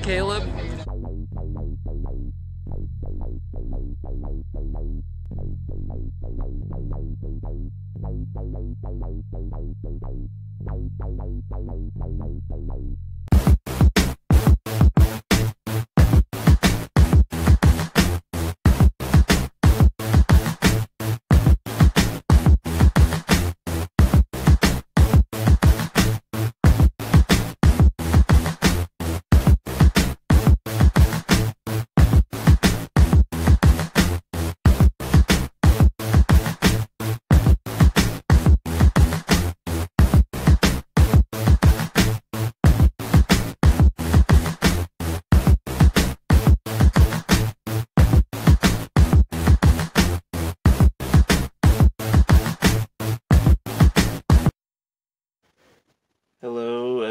Caleb.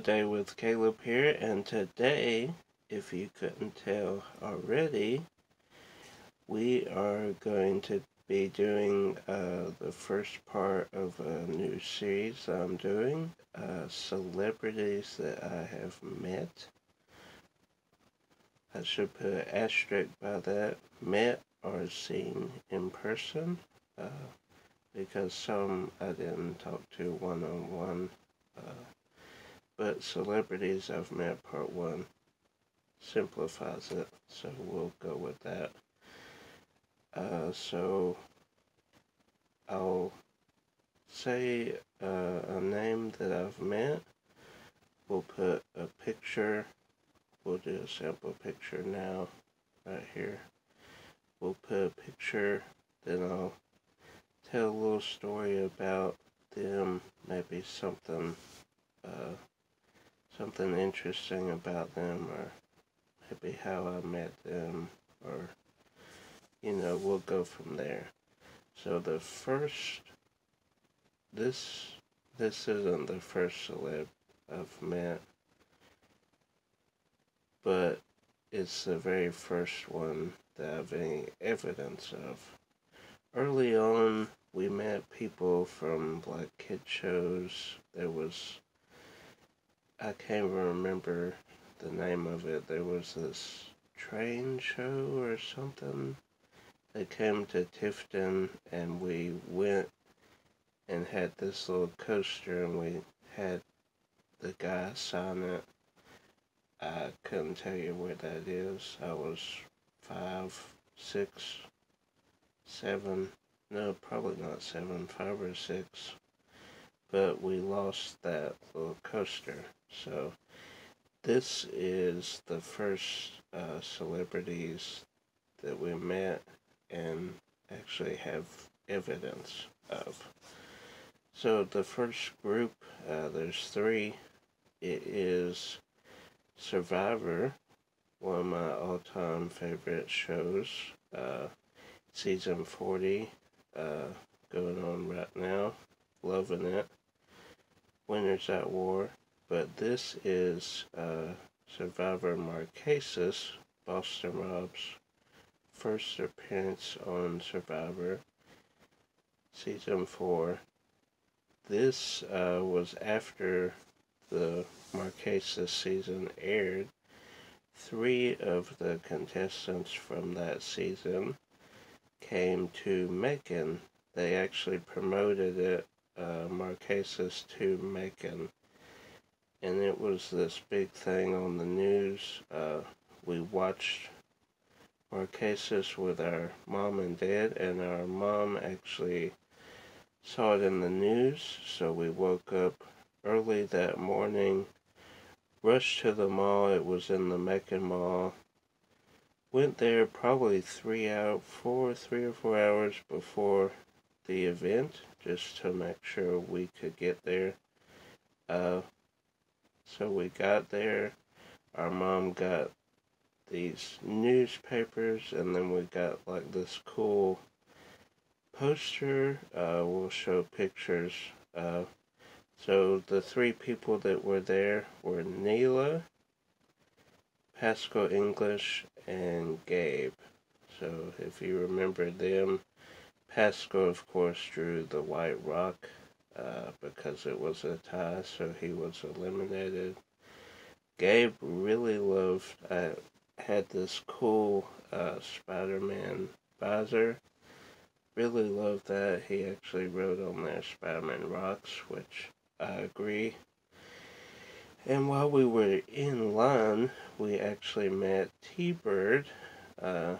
Day with Caleb here, and today, if you couldn't tell already, we are going to be doing uh, the first part of a new series I'm doing, uh, celebrities that I have met. I should put an asterisk by that, met or seen in person, uh, because some I didn't talk to one-on-one. -on -one, but celebrities I've met part one simplifies it, so we'll go with that. Uh, so I'll say uh, a name that I've met. We'll put a picture. We'll do a sample picture now, right here. We'll put a picture, then I'll tell a little story about them, maybe something uh, something interesting about them or maybe how I met them or you know we'll go from there. So the first this this isn't the first celeb I've met but it's the very first one that I have any evidence of. Early on we met people from like kid shows. There was I can't remember the name of it. There was this train show or something that came to Tifton and we went and had this little coaster and we had the guy sign it. I couldn't tell you where that is. I was five, six, seven, no, probably not seven, five or six. But we lost that little coaster. So this is the first uh, celebrities that we met and actually have evidence of. So the first group, uh, there's three. It is Survivor, one of my all-time favorite shows. Uh, season 40, uh, going on right now. Loving it. Winners at War, but this is uh, Survivor Marquesas, Boston Rob's first appearance on Survivor, Season 4. This uh, was after the Marquesas season aired. Three of the contestants from that season came to Macon. They actually promoted it, uh, Marquesas to Macon and it was this big thing on the news. Uh, we watched Marquesas with our mom and dad, and our mom actually saw it in the news, so we woke up early that morning, rushed to the mall, it was in the Macon Mall, went there probably three out, four, three or four hours before the event, just to make sure we could get there. Uh, so we got there. Our mom got these newspapers, and then we got like this cool poster. Uh, we'll show pictures. Uh, so the three people that were there were Neleh, Paschal English, and Gabe. So if you remember them, Paschal, of course, drew the White Rock uh, because it was a tie, so he was eliminated. Gabe really loved, I had this cool uh, Spider-Man visor. Really loved that. He actually wrote on there Spider-Man rocks, which I agree. And while we were in line, we actually met T-Bird. Uh,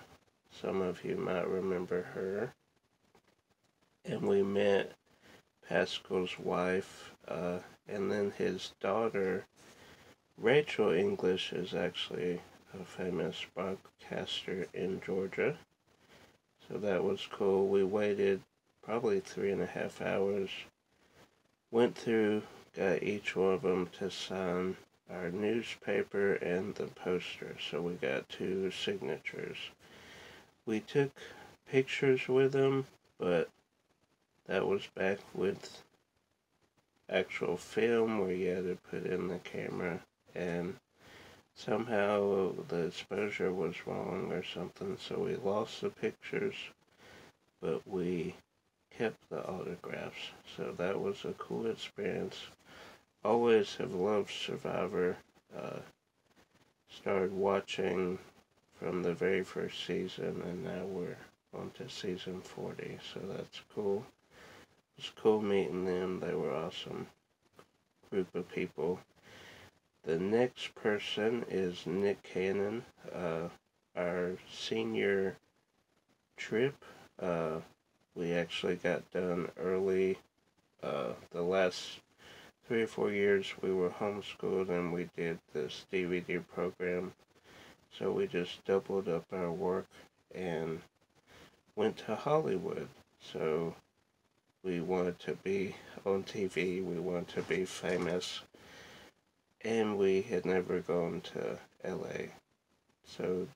some of you might remember her. And we met Paschal's wife, uh, and then his daughter, Rachel English, is actually a famous broadcaster in Georgia. So that was cool. We waited probably three and a half hours. Went through, got each one of them to sign our newspaper and the poster. So we got two signatures. We took pictures with them, but that was back with actual film where you had to put in the camera and somehow the exposure was wrong or something so we lost the pictures but we kept the autographs. So that was a cool experience. Always have loved survivor uh, started watching from the very first season and now we're on to season 40 so that's cool was cool meeting them. They were awesome group of people. The next person is Nick Cannon. Uh, our senior trip, uh, we actually got done early. Uh, the last three or four years we were homeschooled and we did this DVD program. So we just doubled up our work and went to Hollywood. So we wanted to be on TV, we wanted to be famous, and we had never gone to LA. So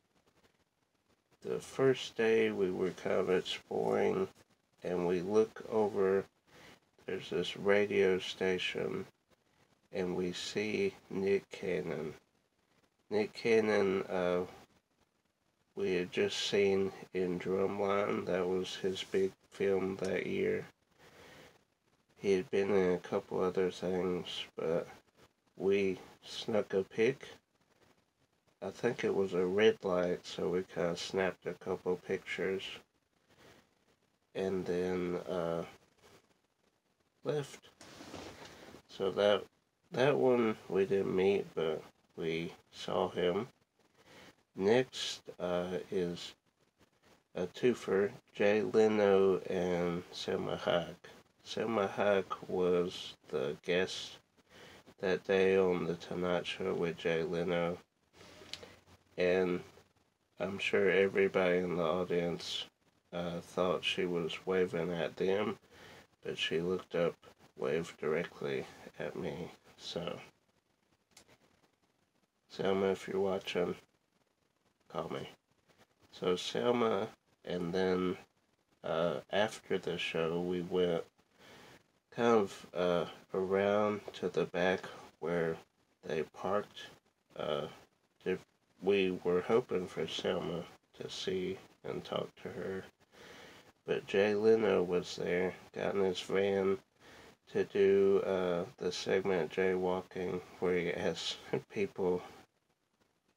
the first day we were kind of exploring, and we look over, there's this radio station, and we see Nick Cannon. Nick Cannon, uh, we had just seen in Drumline, that was his big film that year. He had been in a couple other things, but we snuck a pic. I think it was a red light, so we kind of snapped a couple pictures. And then uh, left. So that that one we didn't meet, but we saw him. Next uh, is a twofer, Jay Leno and Salma Hayek. Hayek was the guest that day on the Tonight Show with Jay Leno. And I'm sure everybody in the audience uh, thought she was waving at them, but she looked up, waved directly at me. So, Selma, if you're watching, call me. So, Selma, and then uh, after the show, we went kind of uh, around to the back where they parked. Uh, we were hoping for Selma to see and talk to her. But Jay Leno was there, got in his van to do uh, the segment Jaywalking, where he asks people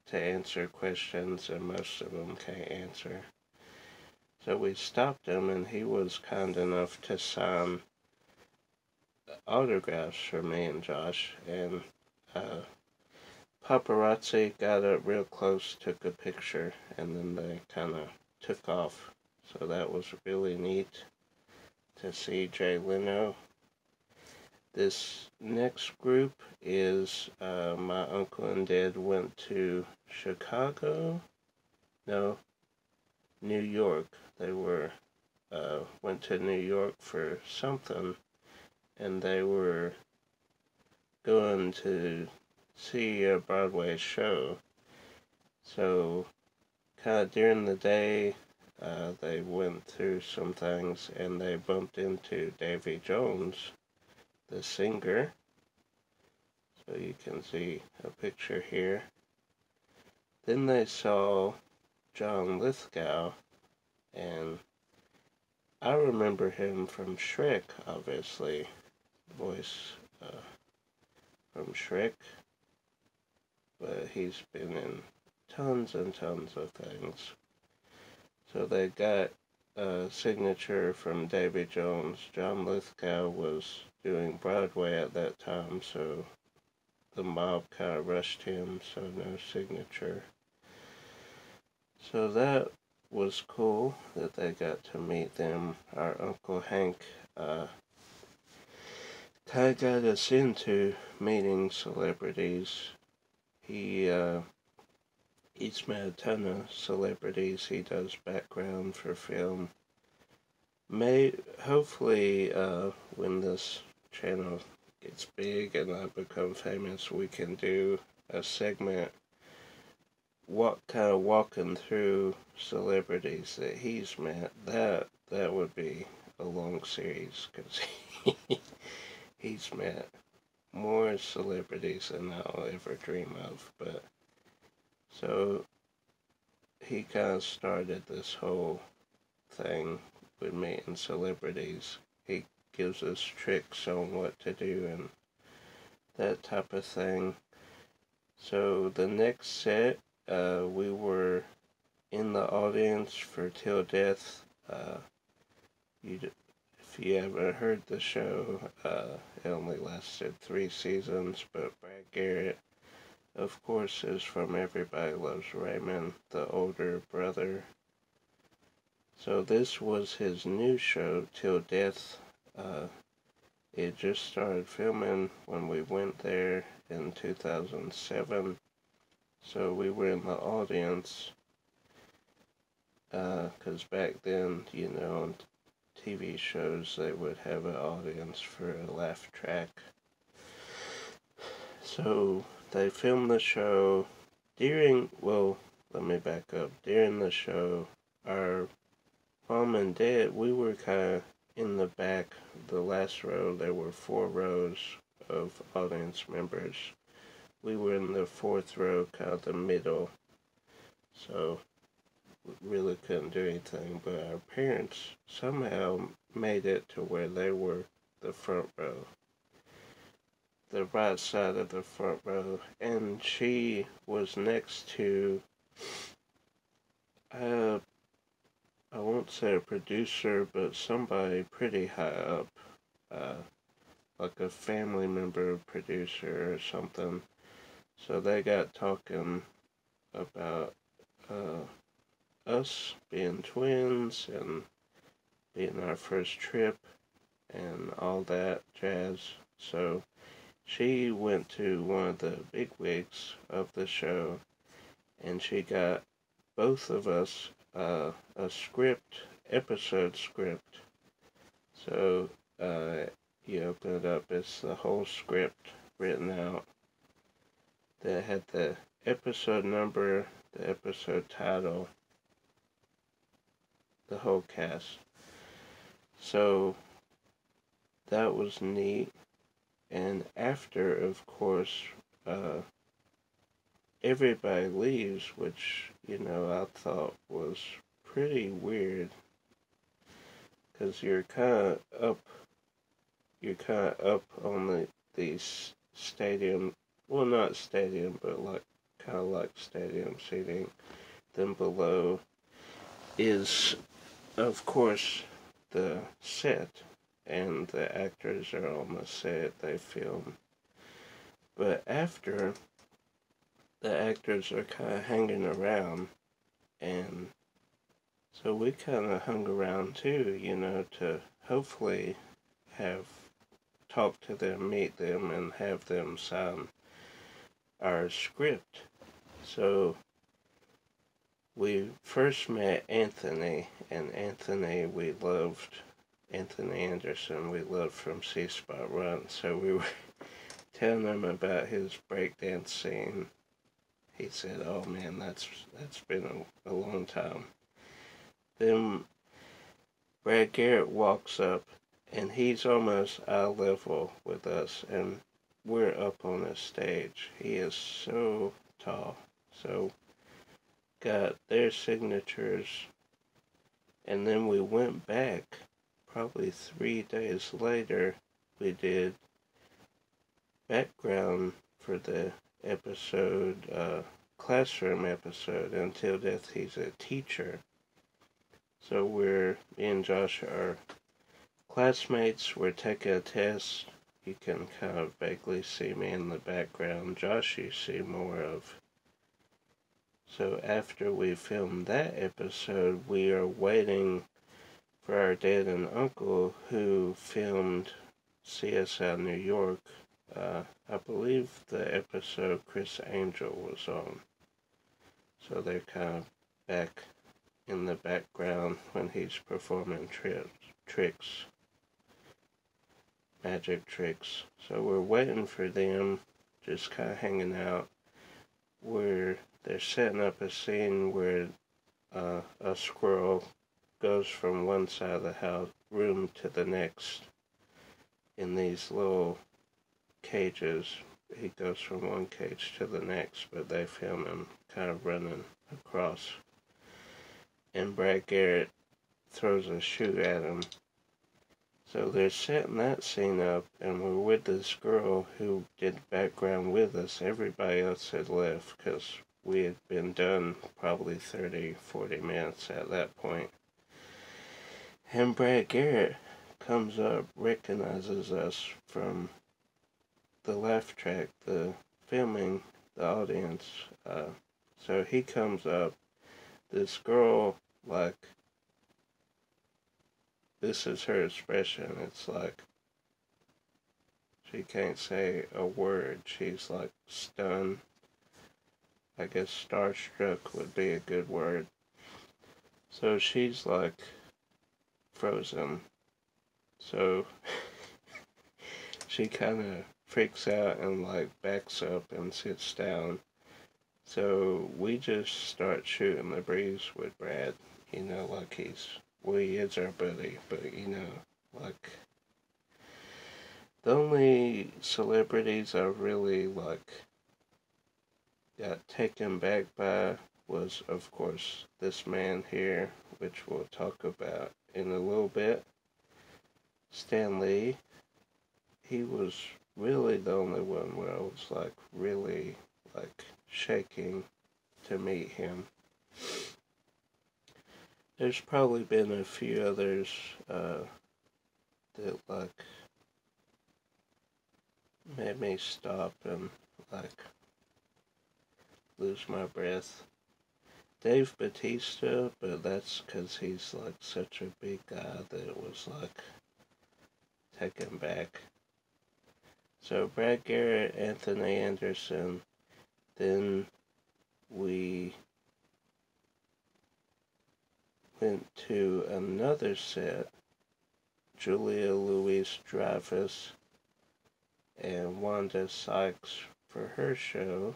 to answer questions, and most of them can't answer. So we stopped him, and he was kind enough to sign autographs for me and Josh, and uh, paparazzi got up real close, took a picture, and then they kind of took off. So that was really neat to see Jay Leno. This next group is uh, my uncle and dad went to Chicago. No, New York. They were uh, went to New York for something and they were going to see a Broadway show. So, kind of during the day, uh, they went through some things and they bumped into Davy Jones, the singer. So you can see a picture here. Then they saw John Lithgow, and I remember him from Shrek, obviously voice uh, from Shrek. but he's been in tons and tons of things. So they got a signature from Davy Jones. John Lithgow was doing Broadway at that time, so the mob kind of rushed him, so no signature. So that was cool that they got to meet them. Our Uncle Hank uh, kind of got us into meeting celebrities. He uh, he's met a ton of celebrities. He does background for film. May hopefully uh, when this channel gets big and I become famous, we can do a segment what kind of walking through celebrities that he's met. That that would be a long series because he's met more celebrities than I'll ever dream of. But so he kind of started this whole thing with meeting celebrities. He gives us tricks on what to do and that type of thing. So the next set, uh, we were in the audience for Till Death. Uh, you, if you haven't heard the show, uh, it only lasted three seasons, but Brad Garrett, of course, is from Everybody Loves Raymond, the older brother. So this was his new show, Till Death uh, it just started filming when we went there in 2007. So we were in the audience. Because uh, back then, you know, TV shows, they would have an audience for a laugh track. So they filmed the show during, well, let me back up. During the show, our mom and dad, we were kind of in the back, the last row, there were four rows of audience members. We were in the fourth row, kind of the middle. So, really couldn't do anything. But our parents somehow made it to where they were the front row. The right side of the front row. And she was next to uh, I won't say a producer, but somebody pretty high up, uh, like a family member, producer, or something. So they got talking about uh, us being twins and being our first trip and all that jazz. So she went to one of the big wigs of the show and she got both of us uh, a script, episode script. So uh, you open it up, it's the whole script written out that had the episode number, the episode title, the whole cast. So that was neat. And after, of course, uh, everybody leaves, which, you know, I thought was pretty weird. Because you're kind of up, you're kind of up on the, these stadium, well, not stadium, but like, kind of like stadium seating. Then below is, of course, the set. And the actors are on the set, they film. But after the actors are kind of hanging around, and so we kind of hung around too, you know, to hopefully have talk to them, meet them, and have them sign our script. So we first met Anthony, and Anthony we loved. Anthony Anderson we loved from See Spot Run, so we were telling him about his breakdance scene he said, "Oh man, that's that's been a, a long time." Then Brad Garrett walks up, and he's almost eye level with us, and we're up on the stage. He is so tall, so got their signatures, and then we went back. Probably three days later, we did background for the episode, uh, classroom episode. Until Death, he's a teacher. So we're, me and Josh are classmates. We're taking a test. You can kind of vaguely see me in the background. Josh, you see more of. So after we filmed that episode, we are waiting for our dad and uncle who filmed CSI New York. Uh, I believe the episode Criss Angel was on. So they're kind of back in the background when he's performing tri- tricks, magic tricks. So we're waiting for them, just kind of hanging out. Where they're setting up a scene where uh, a squirrel goes from one side of the house room to the next in these little cages. He goes from one cage to the next, but they film him kind of running across. And Brad Garrett throws a shoe at him. So they're setting that scene up, and we're with this girl who did background with us. Everybody else had left because we had been done probably 30, 40 minutes at that point. And Brad Garrett comes up, recognizes us from the laugh track, the filming, the audience. Uh, so he comes up. This girl, like, this is her expression. It's like she can't say a word. She's like stunned. I guess starstruck would be a good word. So she's like frozen. So she kind of freaks out and like backs up and sits down. So we just start shooting the breeze with Brad, you know, like he's, well, he is our buddy, but you know, like, the only celebrities I really like got taken back by was, of course, this man here, which we'll talk about in a little bit. Stan Lee, he was really the only one where I was like really like shaking to meet him. There's probably been a few others uh, that like made me stop and like lose my breath. Dave Batista, but that's because he's like such a big guy that it was like taken back. So Brad Garrett, Anthony Anderson, then we went to another set, Julia Louis Dreyfus and Wanda Sykes for her show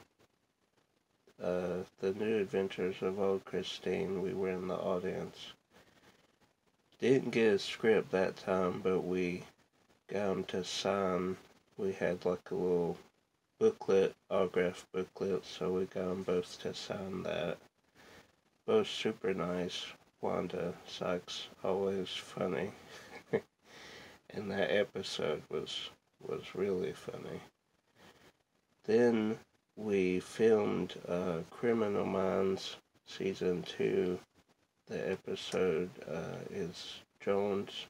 uh, The New Adventures of Old Christine. We were in the audience. Didn't get a script that time, but we got them to sign. We had like a little booklet, autograph booklet, so we got them both to sign that. Both super nice. Wanda Sykes always funny, and that episode was was really funny. Then we filmed uh, Criminal Minds season two. The episode uh, is Jones,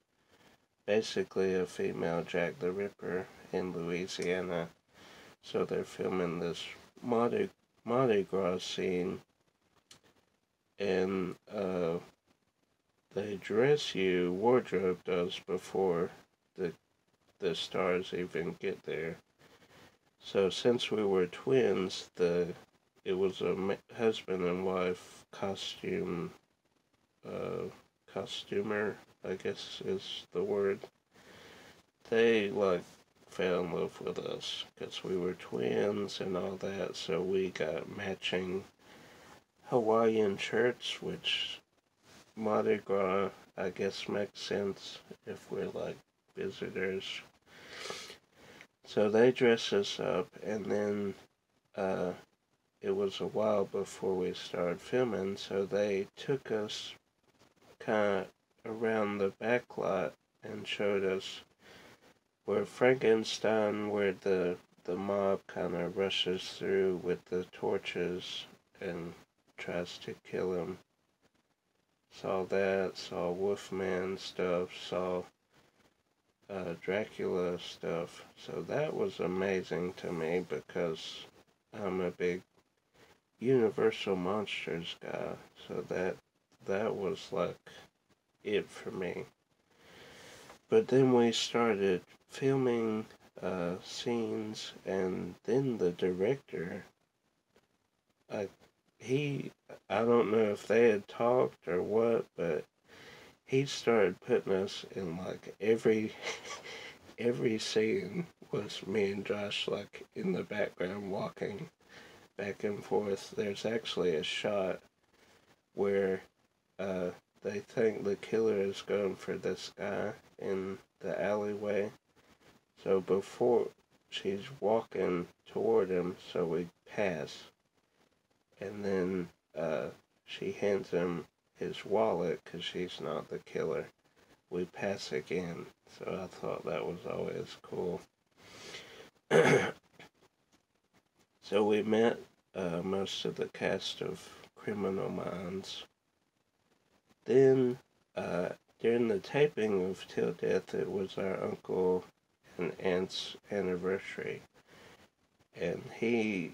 basically a female Jack the Ripper in Louisiana. So they're filming this Mardi, Mardi Gras scene, and uh, they dress you, wardrobe does before the the stars even get there. So since we were twins, the it was a husband and wife costume uh, costumer, I guess is the word. They like fell in love with us because we were twins and all that. So we got matching Hawaiian shirts, which Mardi Gras, I guess, makes sense if we're like visitors so they dress us up, and then uh, it was a while before we started filming, so they took us kind of around the back lot and showed us where Frankenstein, where the the mob kind of rushes through with the torches and tries to kill him. Saw that, saw Wolfman stuff, saw uh, Dracula stuff. So that was amazing to me because I'm a big Universal Monsters guy. So that that was like it for me. But then we started filming uh, scenes, and then the director, I, he, I don't know if they had talked or what, but he started putting us in like every, every scene was me and Josh like in the background walking back and forth. There's actually a shot where uh, they think the killer is going for this guy in the alleyway so before she's walking toward him, so we pass. And then uh, she hands him his wallet because she's not the killer. We pass again. So I thought that was always cool. so we met uh, most of the cast of Criminal Minds. Then, uh, during the taping of Till Death, it was our uncle and aunt's anniversary, and he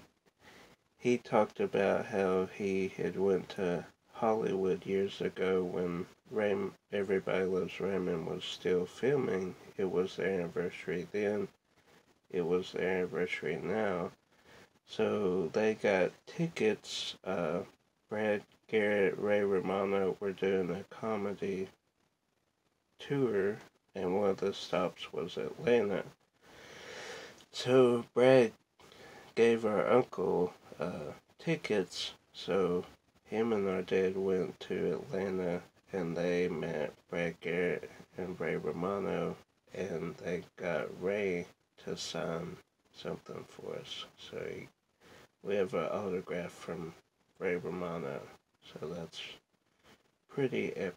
he talked about how he had went to Hollywood years ago when Ray, Everybody Loves Raymond was still filming. It was their anniversary then. It was their anniversary now. So they got tickets. Uh, Brad Garrett, Ray Romano were doing a comedy tour and one of the stops was Atlanta. So Brad gave our uncle uh, tickets, so him and our dad went to Atlanta and they met Brad Garrett and Ray Romano and they got Ray to sign something for us. So he, we have an autograph from Ray Romano, so that's pretty epic.